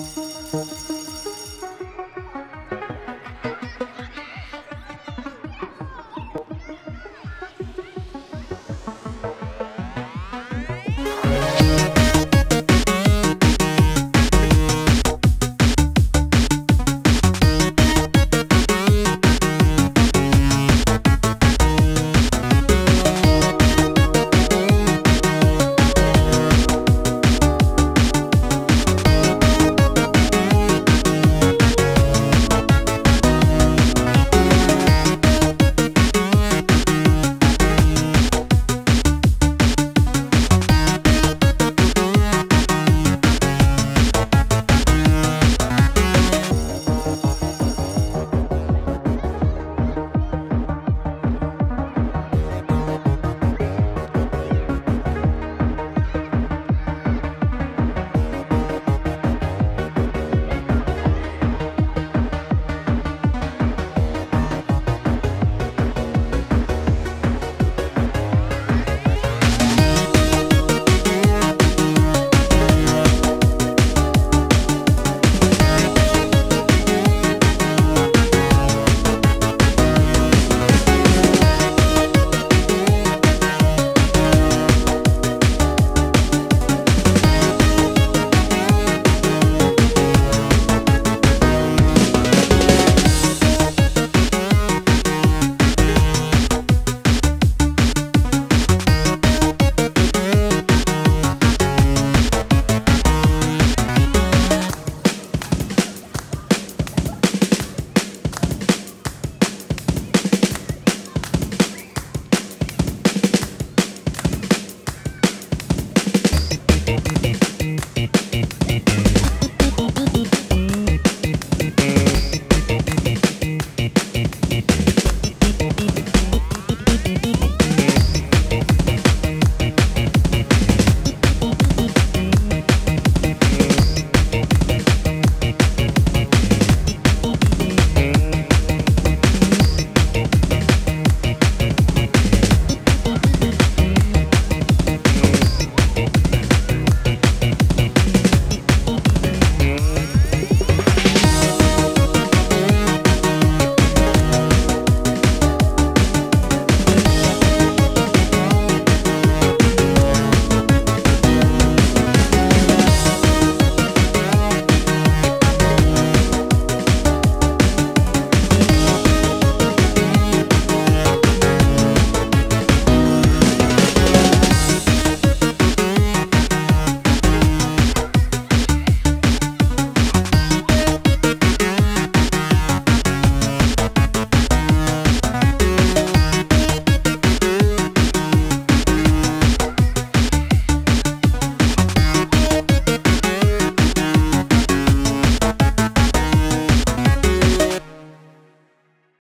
Música